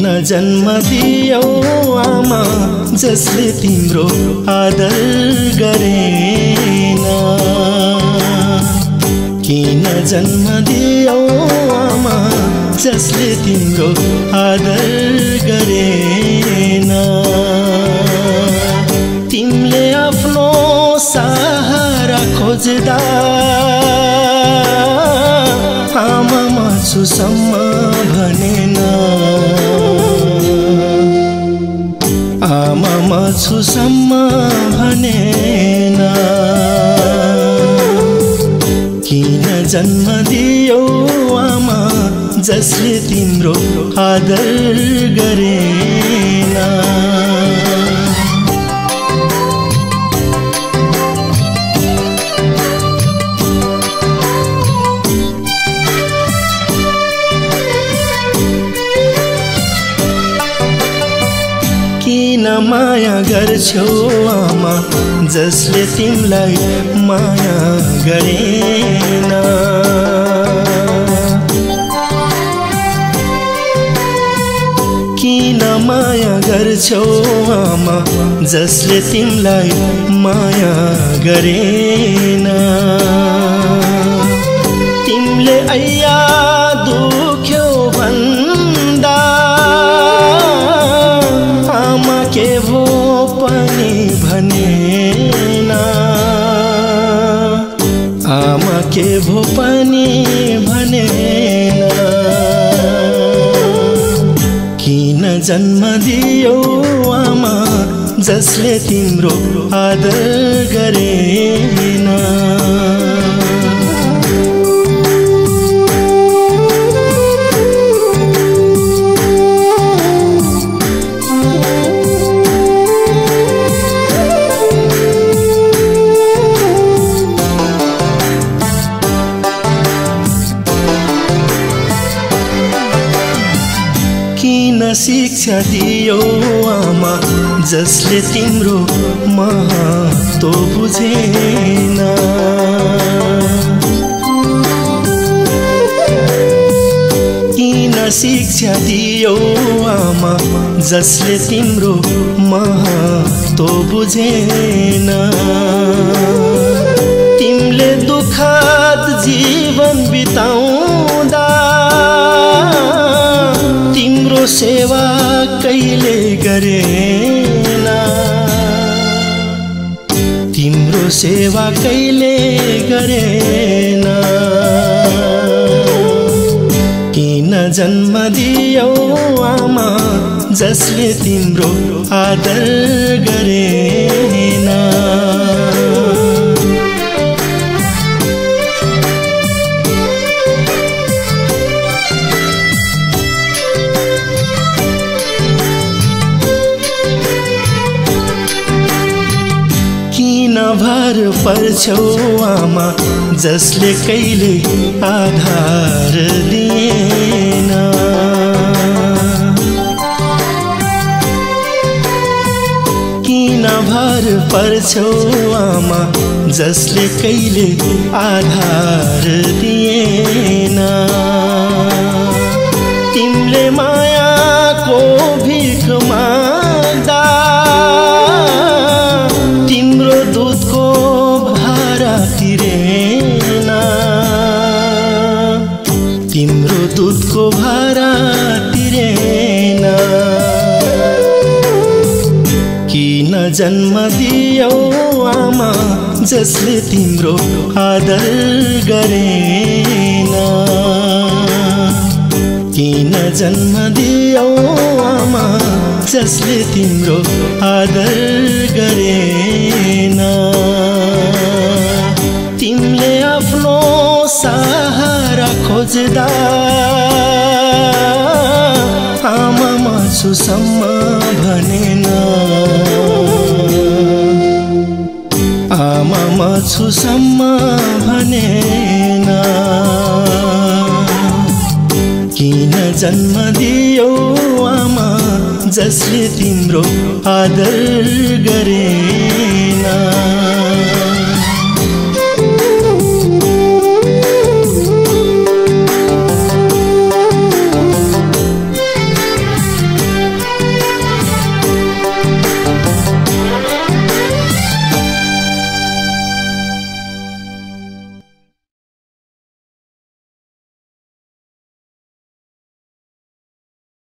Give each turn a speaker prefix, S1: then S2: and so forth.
S1: जन्म दियौ आमा जसले तिम्रो आदर गरेन। किन जन्म दियौ आमा जसले तिम्रो आदर गरेन। तिमीले आफ्नो सहारा खोज्दा आमा छुसम्म भनेन। आमा छुसम्म भनेन किन जन्म दियौ आमा जसले तिम्रो आदर गरेन किन माया गर्छौ आमा जसले तिमीलाई माया गरेन। किन माया गर्छौ आमा जसले तिमीलाई माया गरेन? तिमीले ऐया दुख्यौ भन्दा जन्म दियौ आमा जसले तिम्रो आदर गरेन किन शिक्षा दियो आमा जसले तिम्रो महत्व बुझेन। किन शिक्षा दियो आमा जसले तिम्रो महत्व बुझेन? तिमीले दुखद जीवन बिताउँदा कहिले गरेन? तिम्रो सेवा कहिले गरेन? किन जन्म दियौ आमा जसले तिम्रो आदर गरेन? भर पर्छौ आमा जसले कहिले आधार दिएन। किन भर पर्छौ आमा जसले कहिले आधार दिएन? तिमीले मायाको जन्म दियौ आमा जसले तिम्रो आदर गरेन। किन जन्म दियौ आमा जसले तिम्रो आदर गरेन? तिमीले आफ्नो सहारा खोज्दा आमा छुसम्म आमा छुसम्म भनेन। किन जन्म दियौ आमा जसले तिम्रो आदर गरेन?